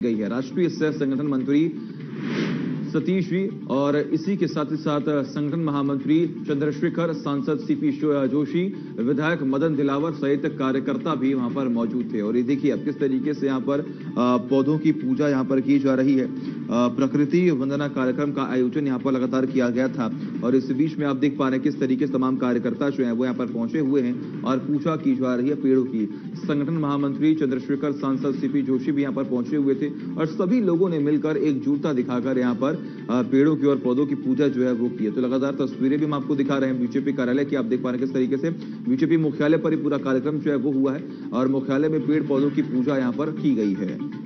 गई है। राष्ट्रीय सह संगठन मंत्री सतीश जी और इसी के साथ ही साथ संगठन महामंत्री चंद्रशेखर, सांसद सीपी जोशी, विधायक मदन दिलावर सहित कार्यकर्ता भी वहाँ पर मौजूद थे। और ये देखिए, अब किस तरीके से यहाँ पर पौधों की पूजा यहाँ पर की जा रही है। प्रकृति वंदना कार्यक्रम का आयोजन यहाँ पर लगातार किया गया था। और इस बीच में आप देख पा रहे हैं किस तरीके से तमाम कार्यकर्ता जो है वो यहाँ पर पहुँचे हुए हैं और पूजा की जा रही है पेड़ों की। संगठन महामंत्री चंद्रशेखर, सांसद सीपी जोशी भी यहाँ पर पहुँचे हुए थे और सभी लोगों ने मिलकर एकजुटता दिखाकर यहाँ पर पेड़ों की और पौधों की पूजा जो है वो की है। तो लगातार तस्वीरें भी हम आपको दिखा रहे हैं। बीजेपी कार्यालय की आप देख पा रहे हैं किस तरीके से बीजेपी मुख्यालय पर ही पूरा कार्यक्रम जो है वो हुआ है और मुख्यालय में पेड़ पौधों की पूजा यहाँ पर की गई है।